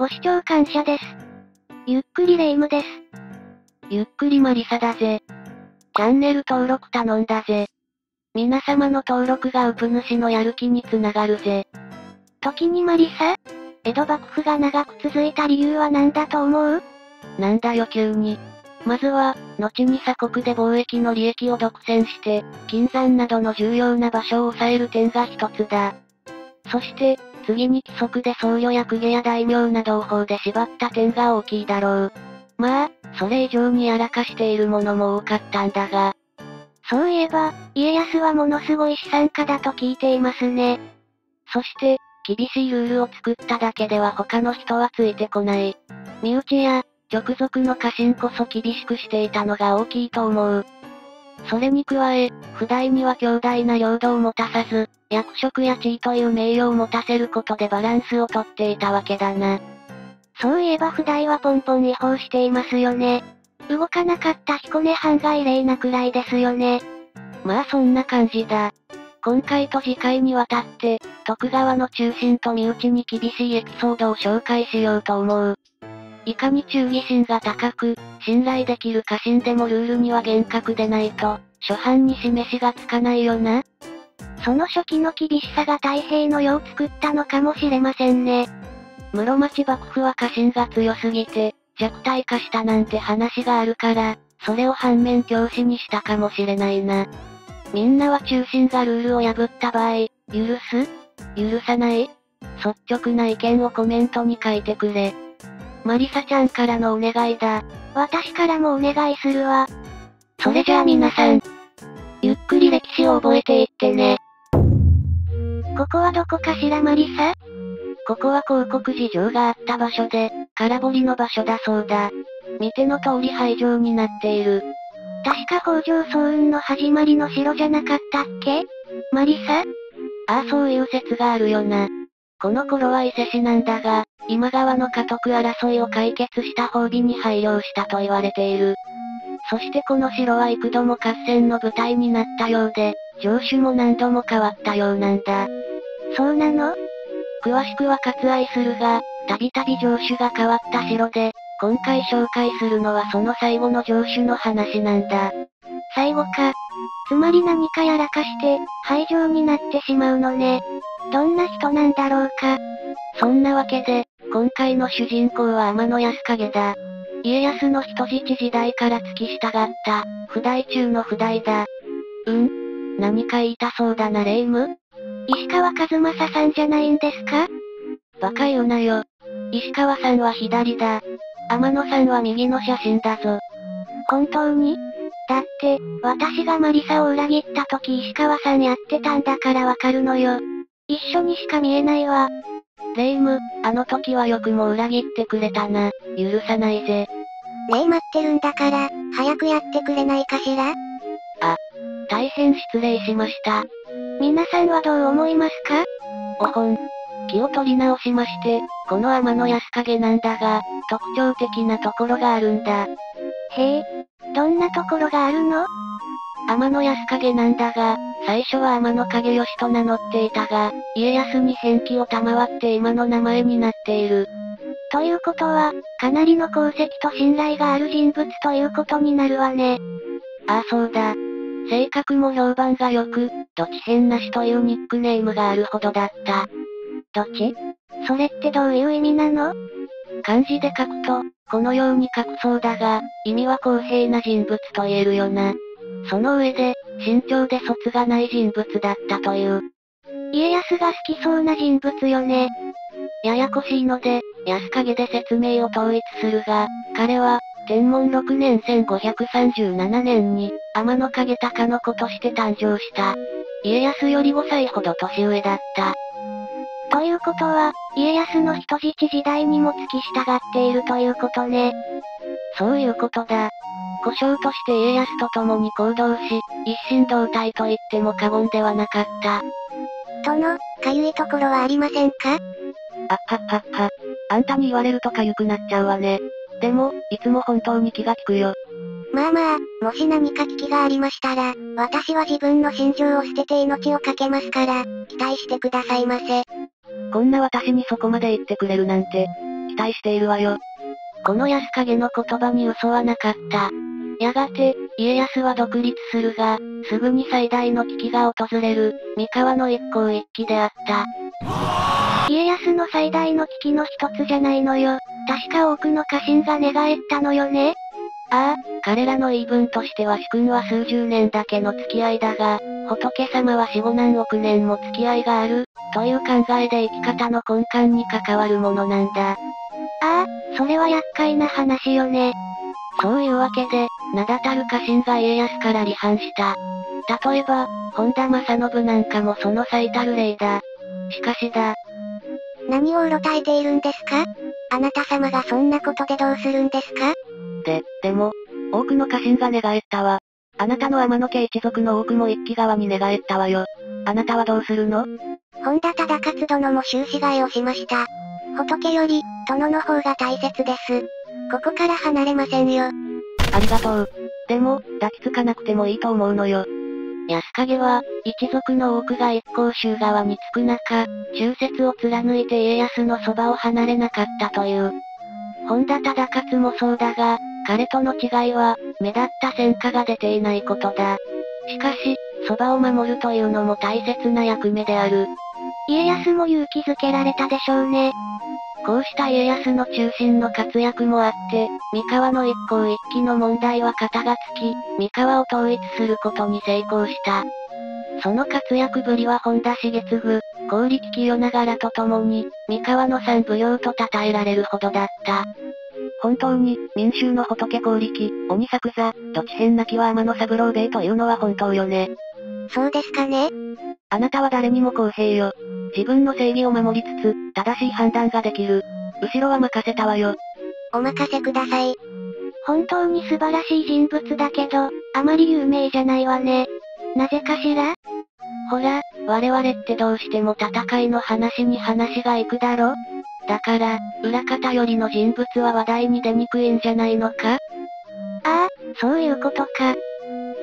ご視聴感謝です。ゆっくりレ夢ムです。ゆっくりマリサだぜ。チャンネル登録頼んだぜ。皆様の登録がウプ主のやる気につながるぜ。時にマリサ？江戸幕府が長く続いた理由は何だと思う？なんだよ急に。まずは、後に鎖国で貿易の利益を独占して、金山などの重要な場所を抑える点が一つだ。そして、次に規則で僧侶や公家や大名などを法で縛った点が大きいだろう。まあ、それ以上にやらかしているものも多かったんだが。そういえば、家康はものすごい資産家だと聞いていますね。そして、厳しいルールを作っただけでは他の人はついてこない。身内や、直属の家臣こそ厳しくしていたのが大きいと思う。それに加え、不代には強大な領土を持たさず、役職や地位という名誉を持たせることでバランスをとっていたわけだな。そういえば不代はポンポン違法していますよね。動かなかった彦根藩が異例なくらいですよね。まあそんな感じだ。今回と次回にわたって、徳川の中心と身内に厳しいエピソードを紹介しようと思う。いかに忠義心が高く、信頼できる家臣でもルールには厳格でないと、初版に示しがつかないよな。その初期の厳しさが太平の世を作ったのかもしれませんね。室町幕府は家臣が強すぎて、弱体化したなんて話があるから、それを反面教師にしたかもしれないな。みんなは中心がルールを破った場合、許す？許さない？率直な意見をコメントに書いてくれ。マリサちゃんからのお願いだ。私からもお願いするわ。それじゃあ皆さん、ゆっくり歴史を覚えていってね。ここはどこかしらマリサ？ここは広告事情があった場所で、空堀の場所だそうだ。見ての通り廃城になっている。確か北条早雲の始まりの城じゃなかったっけ？マリサ？ああそういう説があるよな。この頃は伊勢市なんだが、今川の家督争いを解決した褒美に配慮したと言われている。そしてこの城は幾度も合戦の舞台になったようで、城主も何度も変わったようなんだ。そうなの？詳しくは割愛するが、たびたび城主が変わった城で、今回紹介するのはその最後の城主の話なんだ。最後か。つまり何かやらかして、廃城になってしまうのね。どんな人なんだろうか。そんなわけで、今回の主人公は天野安影だ。家康の人質時代から付き従った、不代中の不代だ。うん？何か言いたそうだな霊夢石川和正さんじゃないんですか？バカ言うなよ。石川さんは左だ。天野さんは右の写真だぞ。本当に？だって、私がマリサを裏切った時石川さんやってたんだからわかるのよ。一緒にしか見えないわ。レイム、あの時はよくも裏切ってくれたな。許さないぜ。ねえ待ってるんだから、早くやってくれないかしら？あ、大変失礼しました。皆さんはどう思いますか？おほん。気を取り直しまして、この天野安影なんだが、特徴的なところがあるんだ。へえ、どんなところがあるの？天野安影なんだが、最初は天野影義と名乗っていたが、家康に返記を賜って今の名前になっている。ということは、かなりの功績と信頼がある人物ということになるわね。ああそうだ。性格も評判が良く、どち変なしというニックネームがあるほどだった。どちそれってどういう意味なの？漢字で書くと、このように書くそうだが、意味は公平な人物と言えるよな。その上で、慎重で卒がない人物だったという。家康が好きそうな人物よね。ややこしいので、安影で説明を統一するが、彼は、天文6年1537年に、天野影隆の子として誕生した。家康より5歳ほど年上だった。ということは、家康の人質時代にも付き従っているということね。そういうことだ。故障として家康と共に行動し、一心同体と言っても過言ではなかった。殿、かゆいところはありませんか？あっはっはっは。あんたに言われるとかゆくなっちゃうわね。でも、いつも本当に気が利くよ。まあまあ、もし何か危機がありましたら、私は自分の心情を捨てて命を懸けますから、期待してくださいませ。こんな私にそこまで言ってくれるなんて、期待しているわよ。この安影の言葉に嘘はなかった。やがて、家康は独立するが、すぐに最大の危機が訪れる、三河の一向一揆であった。家康の最大の危機の一つじゃないのよ。確か多くの家臣が寝返ったのよねああ、彼らの言い分としては主君は数十年だけの付き合いだが、仏様は死後何億年も付き合いがある、という考えで生き方の根幹に関わるものなんだ。ああ、それは厄介な話よね。そういうわけで、名だたる家臣が家康から離反した。例えば、本田正信なんかもその最たる例だ。しかしだ。何をうろたえているんですか？あなた様がそんなことでどうするんですか？で、でも、多くの家臣が寝返ったわ。あなたの天野家一族の多くも一揆側に寝返ったわよ。あなたはどうするの？本田忠勝殿も終始替えをしました。仏より、殿の方が大切です。ここから離れませんよ。ありがとう。でも、抱きつかなくてもいいと思うのよ。安影は、一族の多くが一向宗側につく中、忠節を貫いて家康のそばを離れなかったという。本田忠勝もそうだが、彼との違いは、目立った戦果が出ていないことだ。しかし、そばを守るというのも大切な役目である。家康も勇気づけられたでしょうね。こうした家康の中心の活躍もあって、三河の一向一揆の問題は肩がつき、三河を統一することに成功した。その活躍ぶりは本田重次、高力清ながらと共に、三河の三奉行と称えられるほどだった。本当に、民衆の仏高力、鬼作座、土地変なきは天野三郎兵というのは本当よね。そうですかねあなたは誰にも公平よ。自分の正義を守りつつ、正しい判断ができる。後ろは任せたわよ。お任せください。本当に素晴らしい人物だけど、あまり有名じゃないわね。なぜかしら？ほら、我々ってどうしても戦いの話に話が行くだろだから、裏方よりの人物は話題に出にくいんじゃないのか？ああ、そういうことか。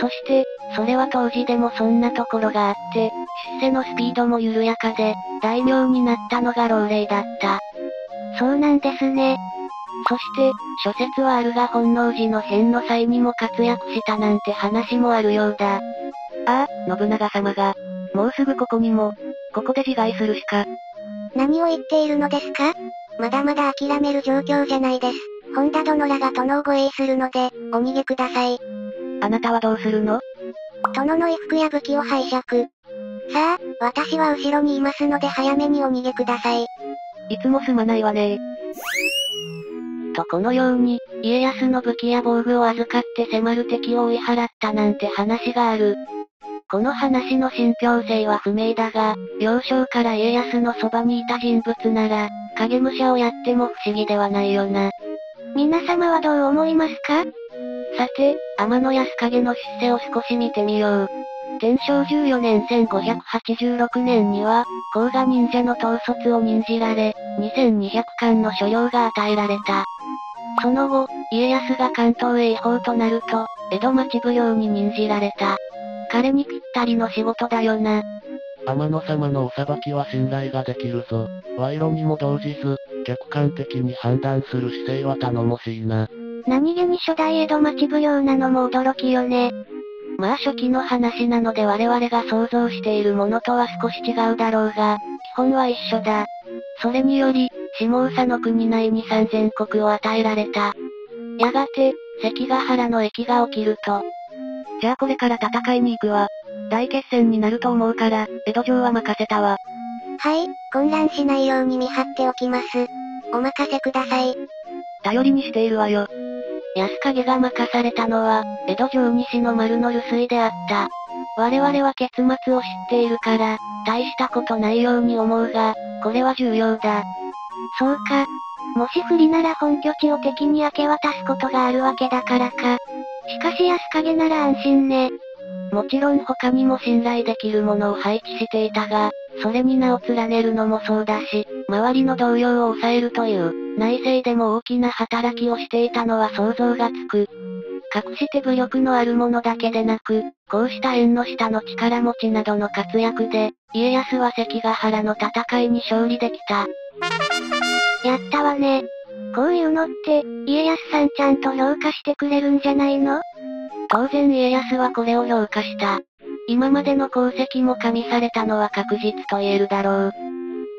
そして、それは当時でもそんなところがあって、出世のスピードも緩やかで、大名になったのが老齢だった。そうなんですね。そして、諸説はあるが本能寺の変の際にも活躍したなんて話もあるようだ。ああ、信長様が。もうすぐここにも、ここで自害するしか。何を言っているのですか？まだまだ諦める状況じゃないです。本田殿らが殿を護衛するので、お逃げください。あなたはどうするの？殿の衣服や武器を拝借。さあ、私は後ろにいますので早めにお逃げください。いつもすまないわねとこのように、家康の武器や防具を預かって迫る敵を追い払ったなんて話がある。この話の信憑性は不明だが、幼少から家康のそばにいた人物なら、影武者をやっても不思議ではないよな。皆様はどう思いますか？さて、天野安影の出世を少し見てみよう。天正14年1586年には、甲賀忍者の統率を任じられ、2200巻の所領が与えられた。その後、家康が関東へ違法となると、江戸町奉行に任じられた。彼にぴったりの仕事だよな。天野様のお裁きは信頼ができるぞ。賄賂にも動じず、客観的に判断する姿勢は頼もしいな。何気に初代江戸町奉行なのも驚きよね。まあ初期の話なので我々が想像しているものとは少し違うだろうが、基本は一緒だ。それにより、下総の国内に三千国を与えられた。やがて、関ヶ原の駅が起きると。じゃあこれから戦いに行くわ。大決戦になると思うから、江戸城は任せたわ。はい、混乱しないように見張っておきます。お任せください。頼りにしているわよ。安影が任されたのは、江戸城西の丸の留守居であった。我々は結末を知っているから、大したことないように思うが、これは重要だ。そうか。もし不利なら本拠地を敵に明け渡すことがあるわけだからか。しかし安影なら安心ね。もちろん他にも信頼できるものを配置していたが、それに名を連ねるのもそうだし、周りの動揺を抑えるという、内政でも大きな働きをしていたのは想像がつく。隠して武力のあるものだけでなく、こうした縁の下の力持ちなどの活躍で、家康は関ヶ原の戦いに勝利できた。やったわね。こういうのって、家康さんちゃんと評価してくれるんじゃないの？当然家康はこれを評価した。今までの功績も加味されたのは確実と言えるだろう。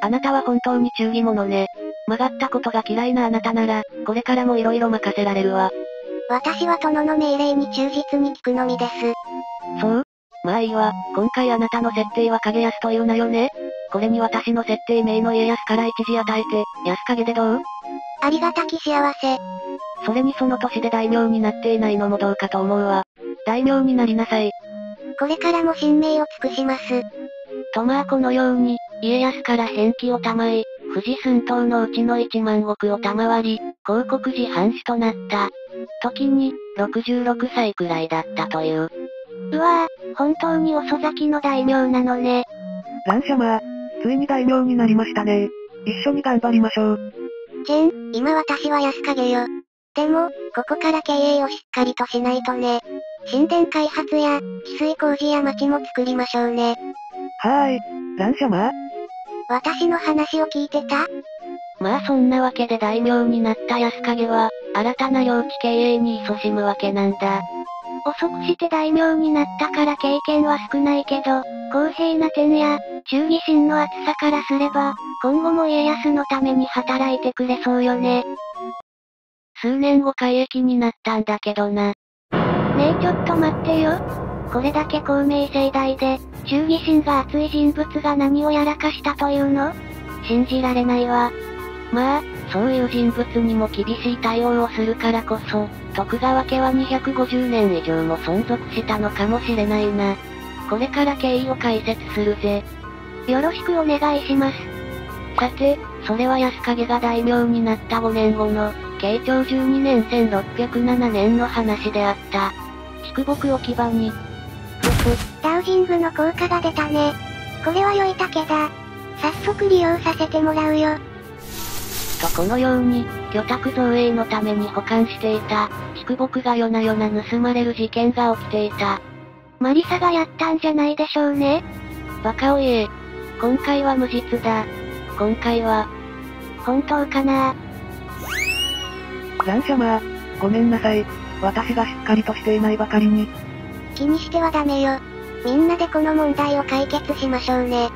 あなたは本当に忠義者ね。曲がったことが嫌いなあなたなら、これからも色々任せられるわ。私は殿の命令に忠実に聞くのみです。そう？まあいいわ、今回あなたの設定は影安というなよね。これに私の設定名の家康から一時与えて、安影でどう？ありがたき幸せ。それにその年で大名になっていないのもどうかと思うわ。大名になりなさい。これからも神明を尽くします。とまあこのように、家康から返記を賜い、富士寸島のうちの1万石を賜り、広告寺藩主となった。時に、66歳くらいだったという。うわぁ、本当に遅咲きの大名なのね。蘭様、ついに大名になりましたね。一緒に頑張りましょう。チェン、今私は安影よ。でも、ここから経営をしっかりとしないとね。神殿開発や、治水工事や町も作りましょうね。はーい、蘭様私の話を聞いてた？まあそんなわけで大名になった安影は、新たな領地経営に勤しむわけなんだ。遅くして大名になったから経験は少ないけど、公平な点や、忠義心の厚さからすれば、今後も家康のために働いてくれそうよね。数年後改易になったんだけどな。ねえちょっと待ってよ。これだけ公明正大で、忠義心が熱い人物が何をやらかしたというの？信じられないわ。まあ、そういう人物にも厳しい対応をするからこそ、徳川家は250年以上も存続したのかもしれないな。これから経緯を解説するぜ。よろしくお願いします。さて、それは安影が大名になった5年後の、慶長12年1607年の話であった。畜木置き場に、ダウジングの効果が出たね。これは良い竹だ。早速利用させてもらうよ。とこのように、居宅造営のために保管していた、畜木が夜な夜な盗まれる事件が起きていた。マリサがやったんじゃないでしょうね。バカを言え。今回は無実だ。今回は、本当かなラン様、ごめんなさい。私がしっかりとしていないばかりに。気にしてはダメよ。みんなでこの問題を解決しましょうね。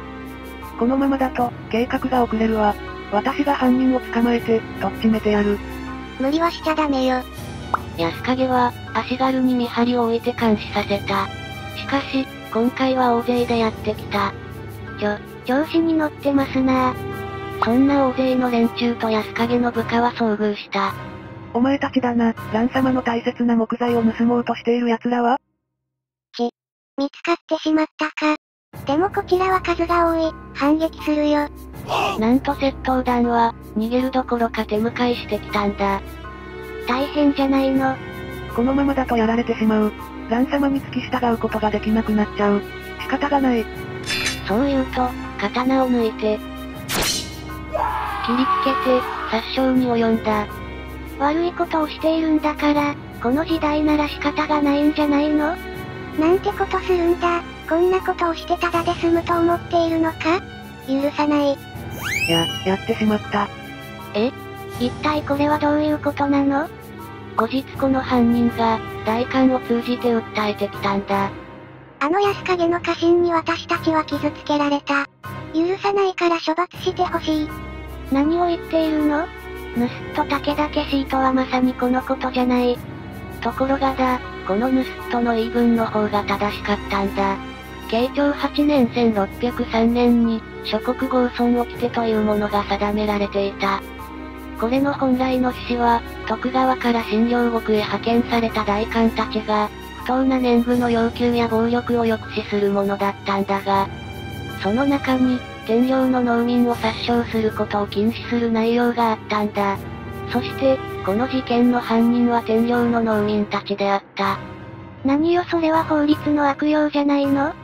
このままだと、計画が遅れるわ。私が犯人を捕まえて、とっちめてやる。無理はしちゃダメよ。安影は、足軽に見張りを置いて監視させた。しかし、今回は大勢でやってきた。ちょ、調子に乗ってますなそんな大勢の連中と安影の部下は遭遇した。お前たちだな、蘭様の大切な木材を盗もうとしている奴らはち、見つかってしまったか。でもこちらは数が多い、反撃するよ。なんと窃盗団は、逃げるどころか手向かいしてきたんだ。大変じゃないの。このままだとやられてしまう。蘭様に付き従うことができなくなっちゃう。仕方がない。そう言うと、刀を抜いて、切りつけて、殺傷に及んだ。悪いことをしているんだから、この時代なら仕方がないんじゃないの？なんてことするんだ。こんなことをしてただで済むと思っているのか？許さない。や、やってしまった。え？一体これはどういうことなの？後日この犯人が、代官を通じて訴えてきたんだ。あの安影の家臣に私たちは傷つけられた。許さないから処罰してほしい。何を言っているの？盗っ人武田家シートはまさにこのことじゃない。ところがだ、この盗っ人の言い分の方が正しかったんだ。慶長8年1603年に、諸国合村掟というものが定められていた。これの本来の趣旨は、徳川から新領国へ派遣された大官たちが、不当な年貢の要求や暴力を抑止するものだったんだが、その中に、天領の農民を殺傷することを禁止する内容があったんだ。そして、この事件の犯人は天領の農民たちであった。何よそれは法律の悪用じゃないの？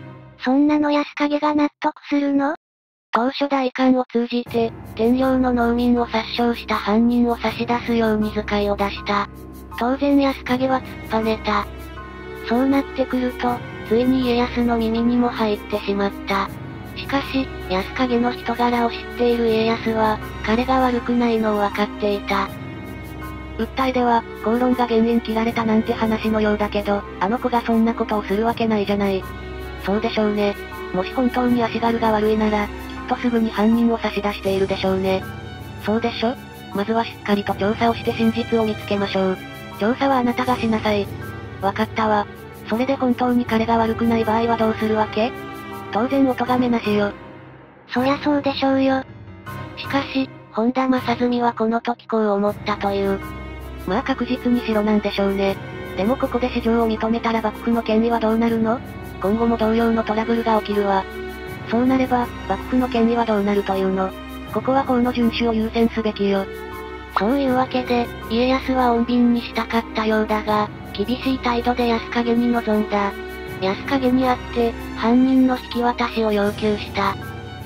そんなの安影が納得するの？当初大官を通じて、天領の農民を殺傷した犯人を差し出すように使いを出した。当然安影は突っぱねた。そうなってくると、ついに家康の耳にも入ってしまった。しかし、安影の人柄を知っている家康は、彼が悪くないのを分かっていた。訴えでは、口論が原因切られたなんて話のようだけど、あの子がそんなことをするわけないじゃない。そうでしょうね。もし本当に足軽が悪いなら、きっとすぐに犯人を差し出しているでしょうね。そうでしょ？まずはしっかりと調査をして真実を見つけましょう。調査はあなたがしなさい。わかったわ。それで本当に彼が悪くない場合はどうするわけ？当然お咎めなしよ。そりゃそうでしょうよ。しかし、本田正純はこの時こう思ったという。まあ確実に白なんでしょうね。でもここで市場を認めたら幕府の権威はどうなるの？今後も同様のトラブルが起きるわ。そうなれば、幕府の権威はどうなるというの？ここは法の遵守を優先すべきよ。そういうわけで、家康は穏便にしたかったようだが、厳しい態度で安影に臨んだ。安影に会って、犯人の引き渡しを要求した。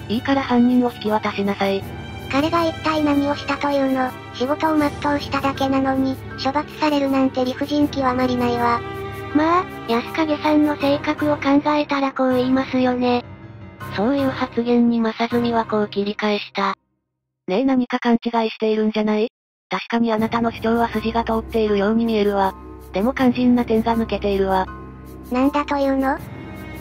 いいから犯人を引き渡しなさい。彼が一体何をしたというの？仕事を全うしただけなのに、処罰されるなんて理不尽極まりないわ。まあ、安影さんの性格を考えたらこう言いますよね。そういう発言に正純はこう切り返した。ねえ何か勘違いしているんじゃない？確かにあなたの主張は筋が通っているように見えるわ。でも肝心な点が抜けているわ。なんだというの？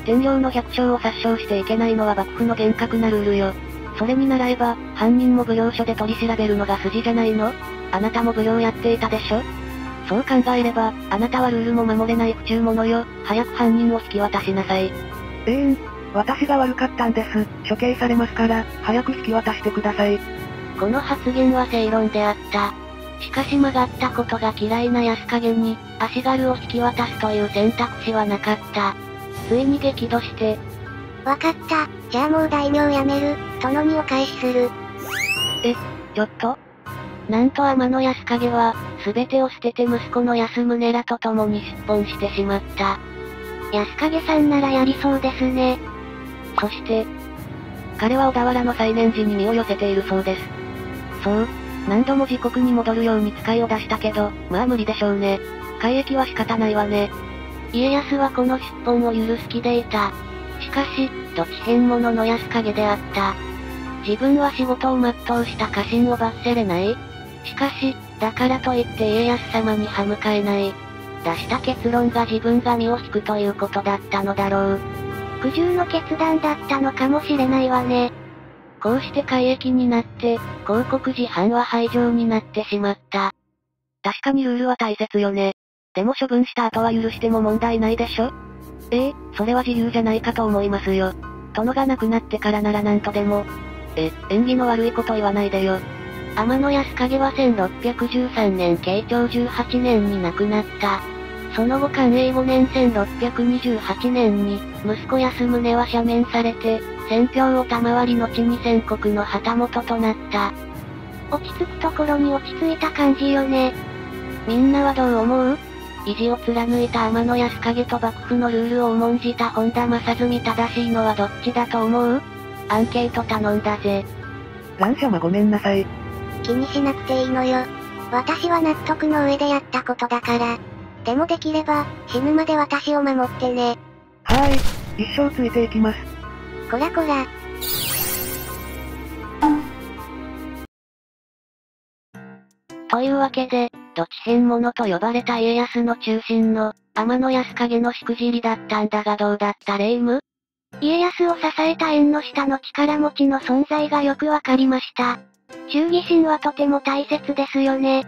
天領の百姓を殺傷していけないのは幕府の厳格なルールよ。それに習えば、犯人も奉行所で取り調べるのが筋じゃないの？あなたも奉行やっていたでしょ？そう考えれば、あなたはルールも守れない不忠者よ。早く犯人を引き渡しなさい。ええん、私が悪かったんです。処刑されますから、早く引き渡してください。この発言は正論であった。しかし曲がったことが嫌いな安影に、足軽を引き渡すという選択肢はなかった。ついに激怒して、わかった、じゃあもう大名辞める、殿にお返しする。え、ちょっとなんと天野安影は、すべてを捨てて息子の安宗らと共に出奔してしまった。安影さんならやりそうですね。そして、彼は小田原の最年次に身を寄せているそうです。そう、何度も自国に戻るように使いを出したけど、まあ無理でしょうね。改易は仕方ないわね。家康はこの出奔を許す気でいた。しかし、土地変者の安影であった。自分は仕事を全うした家臣を罰せれないしかし、だからといって家康様に歯向かえない。出した結論が自分が身を引くということだったのだろう。苦渋の決断だったのかもしれないわね。こうして改易になって、広告時犯は廃場になってしまった。確かにルールは大切よね。でも処分した後は許しても問題ないでしょええ、それは自由じゃないかと思いますよ。殿が亡くなってからならなんとでも。え、縁起の悪いこと言わないでよ。天野安影は1613年慶長18年に亡くなった。その後寛永5年1628年に、息子安宗は赦免されて、戦況を賜り後に戦国の旗本となった。落ち着くところに落ち着いた感じよね。みんなはどう思う？意地を貫いた天野安影と幕府のルールを重んじた本田正純正しいのはどっちだと思う？アンケート頼んだぜ。乱様ごめんなさい。気にしなくていいのよ。私は納得の上でやったことだから。でもできれば、死ぬまで私を守ってね。はーい。一生ついていきます。こらこら。というわけで、土地変者と呼ばれた家康の中心の、天野安影のしくじりだったんだがどうだった霊夢？家康を支えた縁の下の力持ちの存在がよくわかりました。忠義心はとても大切ですよね。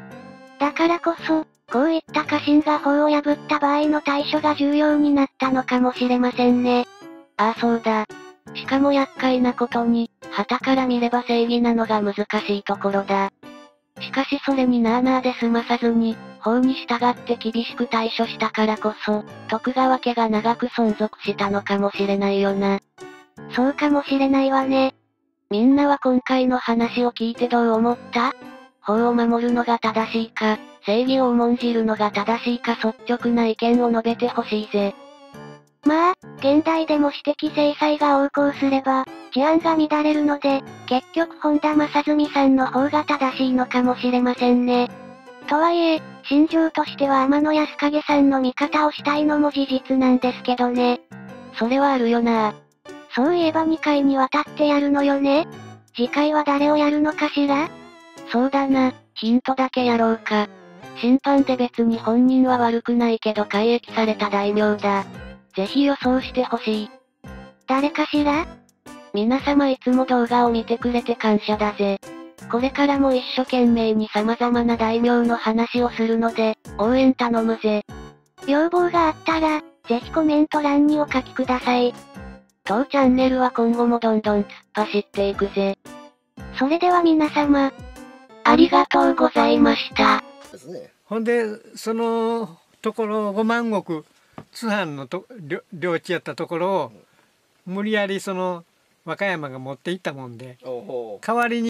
だからこそ、こういった家臣が法を破った場合の対処が重要になったのかもしれませんね。ああそうだ。しかも厄介なことに、旗から見れば正義なのが難しいところだ。しかしそれになーなーで済まさずに、法に従って厳しく対処したからこそ、徳川家が長く存続したのかもしれないよな。そうかもしれないわね。みんなは今回の話を聞いてどう思った？法を守るのが正しいか、正義を重んじるのが正しいか率直な意見を述べてほしいぜ。まあ、現代でも私的制裁が横行すれば、治安が乱れるので、結局本田正純さんの方が正しいのかもしれませんね。とはいえ、心情としては天野安影さんの味方をしたいのも事実なんですけどね。それはあるよなそういえば2回にわたってやるのよね。次回は誰をやるのかしらそうだな、ヒントだけやろうか。審判で別に本人は悪くないけど解役された大名だ。ぜひ予想してほしい。誰かしら？皆様いつも動画を見てくれて感謝だぜ。これからも一生懸命に様々な大名の話をするので、応援頼むぜ。要望があったら、ぜひコメント欄にお書きください。当チャンネルは今後もどんどん突っ走っていくぜ。それでは皆様、ありがとうございました。ほんでそのところ五万石津藩のと領領地やったところを無理やりその和歌山が持っていったもんで代わりに